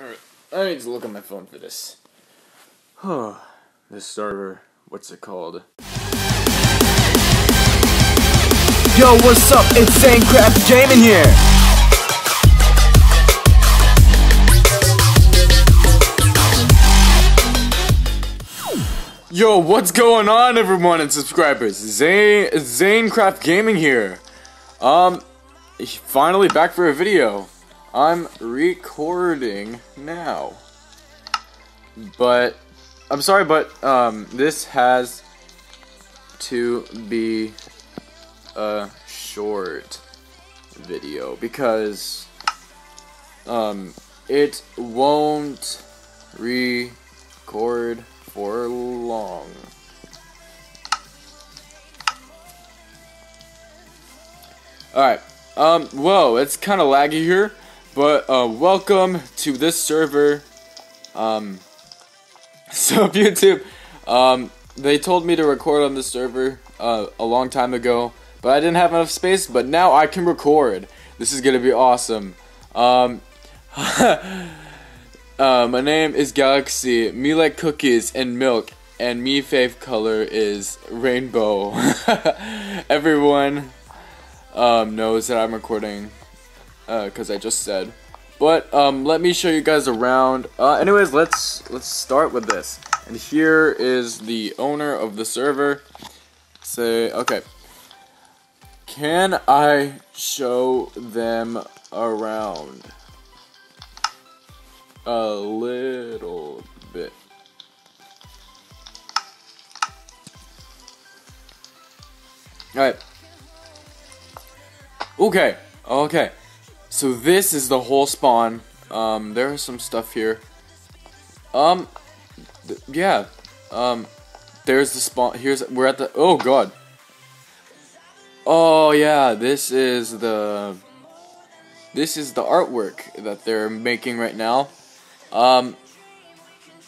Alright, I need to look on my phone for this. Huh. This server, what's it called? Yo, what's up? It's Zanecraft Gaming here. Yo, what's going on everyone and subscribers? Zahne Zanecraft Gaming here. Um finally back for a video. I'm recording now. But I'm sorry but um this has to be a short video because um it won't record for long. Alright, um, whoa, it's kind of laggy here, but, uh, welcome to this server, um, so YouTube, um, they told me to record on this server, uh, a long time ago, but I didn't have enough space, but now I can record. This is gonna be awesome. Um, Uh, my name is Galaxy. Me like cookies and milk, and me fave color is rainbow. Everyone um, knows that I'm recording because uh, I just said. But um, let me show you guys around. Uh, anyways, let's let's start with this. And here is the owner of the server. Say okay. Can I show them around? a little bit. Alright. Okay, okay. So this is the whole spawn. Um, there's some stuff here. Um, yeah. Um, there's the spawn. Here's, we're at the, oh god. Oh yeah, this is the, this is the artwork that they're making right now. Um,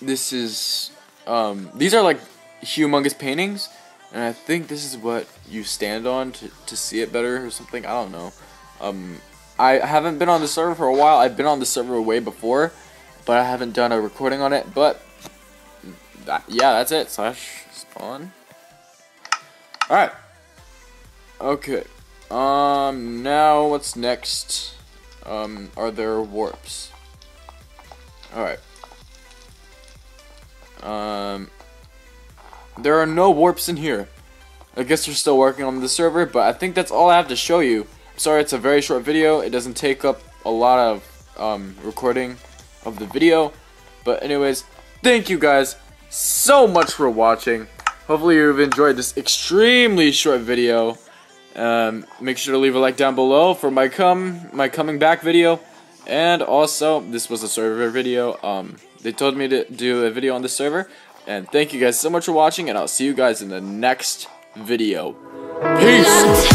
this is, um, these are like humongous paintings, and I think this is what you stand on to, to see it better or something. I don't know. Um, I haven't been on the server for a while. I've been on the server way before, but I haven't done a recording on it. But that, yeah, that's it. Slash spawn. All right. Okay. Um. Now what's next? Um. Are there warps? Alright. Um, there are no warps in here. I guess they're still working on the server, but I think that's all I have to show you. Sorry, it's a very short video. It doesn't take up a lot of um, recording of the video. But anyways, thank you guys so much for watching. Hopefully you've enjoyed this extremely short video. Um, make sure to leave a like down below for my come my coming back video. And also, this was a server video. Um, they told me to do a video on the server. And thank you guys so much for watching, and I'll see you guys in the next video. Peace!